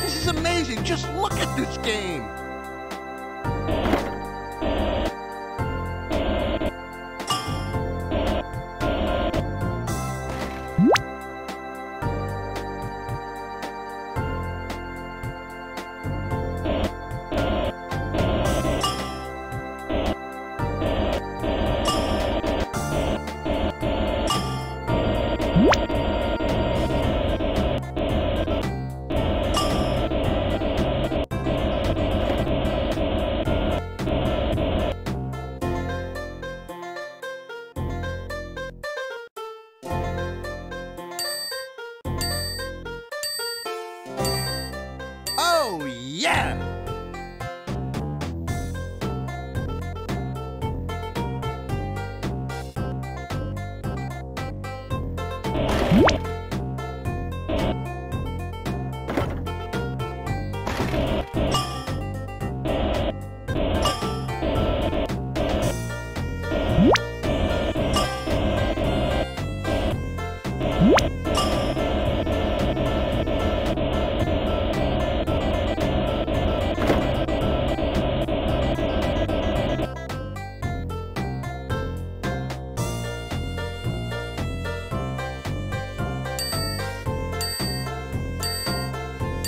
This is amazing. Just look at this game. you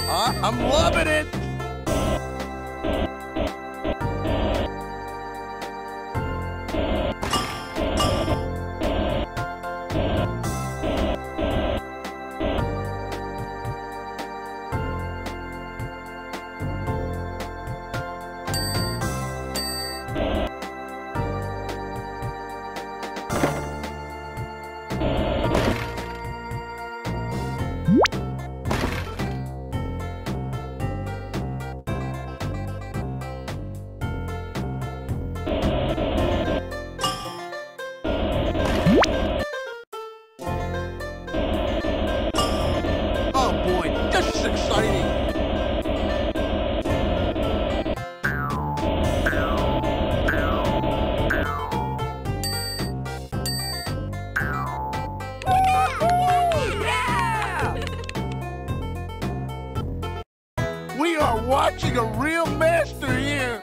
Ah, I'm loving it. We are watching a real master here.